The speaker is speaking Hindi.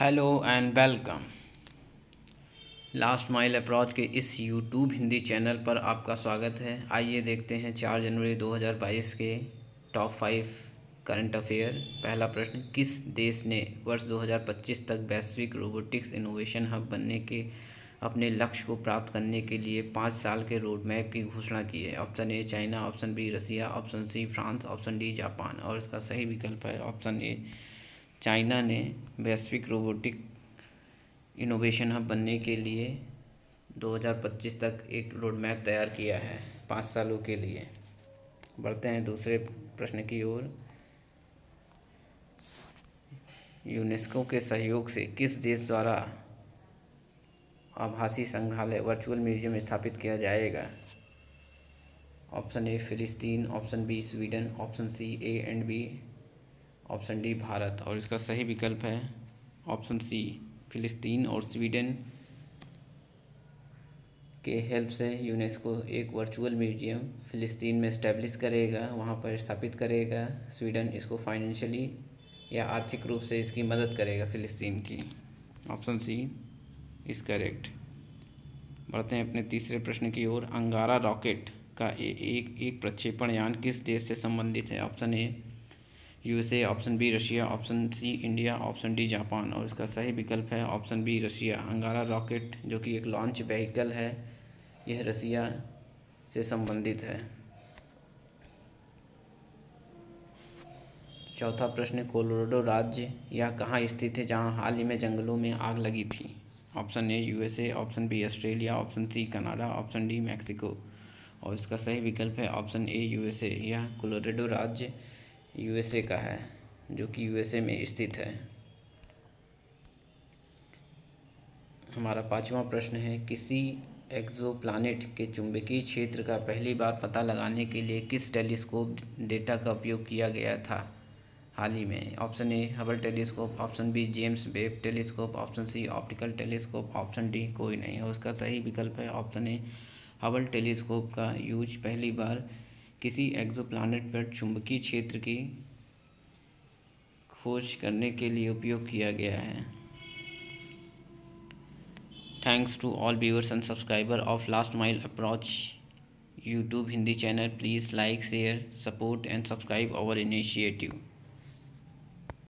Hello and welcome last mile approach के इस यूट्यूब हिंदी चैनल पर आपका स्वागत है। आइए देखते हैं चार जनवरी 2022 के टॉप फाइव करंट अफेयर पहला प्रश्न, किस देश ने वर्ष 2025 तक वैश्विक रोबोटिक्स इनोवेशन हब बनने के अपने लक्ष्य को प्राप्त करने के लिए पाँच साल के रोड मैप की घोषणा की है? Option A China option B Russia option C France option D Japan और इसका सही विकल्प है ऑप्शन ए चाइना ने वैश्विक रोबोटिक इनोवेशन हब बनने के लिए 2025 तक एक रोड मैप तैयार किया है, पाँच सालों के लिए। बढ़ते हैं दूसरे प्रश्न की ओर। यूनेस्को के सहयोग से किस देश द्वारा आभासी संग्रहालय वर्चुअल म्यूज़ियम स्थापित किया जाएगा? ऑप्शन ए, फिलिस्तीन, option B, Sweden, option C, A and B. Option D Bharat और इसका सही विकल्प है ऑप्शन सी फिलिस्तीन और स्वीडन के हेल्प से यूनेस्को एक वर्चुअल म्यूज़ियम फ़िलिस्तीन में इस्टेब्लिश करेगा वहाँ पर स्थापित करेगा। स्वीडन इसको फाइनेंशियली या आर्थिक रूप से इसकी मदद करेगा फ़िलिस्तीन की। Option C is correct. बढ़ते हैं अपने तीसरे प्रश्न की ओर। अंगारा रॉकेट का ए, एक एक प्रक्षेपण यान किस देश से संबंधित है? Option A USA option B Russia option C India option D Japan और इसका सही विकल्प है option B Russia Angara rocket, जो कि एक लॉन्च व्हीकल है, यह रसिया से संबंधित है। चौथा प्रश्न, कोलोराडो राज्य यह कहाँ स्थित है, जहाँ हाल ही में जंगलों में आग लगी थी? Option A USA option B Australia option C Canada option D Mexico और इसका सही विकल्प है ऑप्शन ए यूएसए यह कोलोराडो राज्य यूएसए का है, जो कि यूएसए में स्थित है। हमारा पांचवा प्रश्न है, किसी एक्सोप्लानेट के चुंबकीय क्षेत्र का पहली बार पता लगाने के लिए किस टेलीस्कोप डेटा का उपयोग किया गया था? हाल ही में option A, Hubble telescope, option B, James Webb telescope, option C, optical telescope, option D, कोई नहीं। है उसका सही विकल्प है, ऑप्शन ए, हबल टेलीस्कोप का यूज़ पहली बार किसी एक्सोप्लानट पर चुंबकीय क्षेत्र की खोज करने के लिए उपयोग किया गया है। Thanks to all viewers and subscriber of last mile approach YouTube Hindi channel please like share support and subscribe our initiative